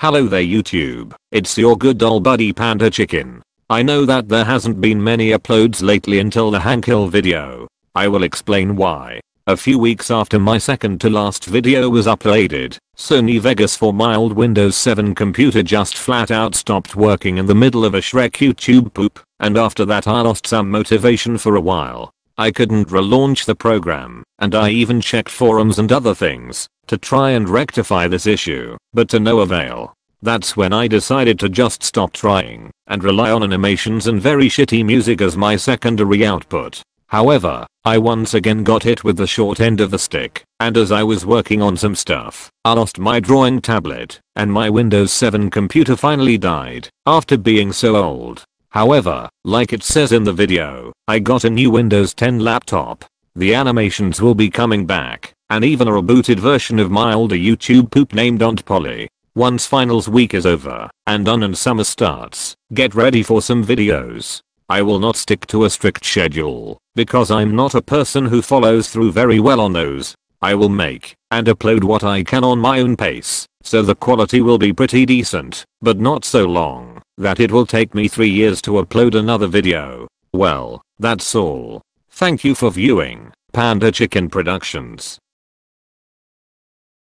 Hello there YouTube, it's your good old buddy Panda Chicken. I know that there hasn't been many uploads lately until the Hank Hill video. I will explain why. A few weeks after my second to last video was uploaded, Sony Vegas for mild Windows 7 computer just flat out stopped working in the middle of a Shrek YouTube poop, and after that I lost some motivation for a while. I couldn't relaunch the program, and I even checked forums and other things, to try and rectify this issue, but to no avail. That's when I decided to just stop trying, and rely on animations and very shitty music as my secondary output. However, I once again got hit with the short end of the stick, and as I was working on some stuff, I lost my drawing tablet, and my Windows 7 computer finally died, after being so old. However, like it says in the video, I got a new Windows 10 laptop. The animations will be coming back, and even a rebooted version of my older YouTube poop named Aunt Polly. Once finals week is over, and on and summer starts, get ready for some videos. I will not stick to a strict schedule, because I'm not a person who follows through very well on those. I will make and upload what I can on my own pace, so the quality will be pretty decent, but not so long that it will take me 3 years to upload another video. Well, that's all. Thank you for viewing, Panda Chicken Productions.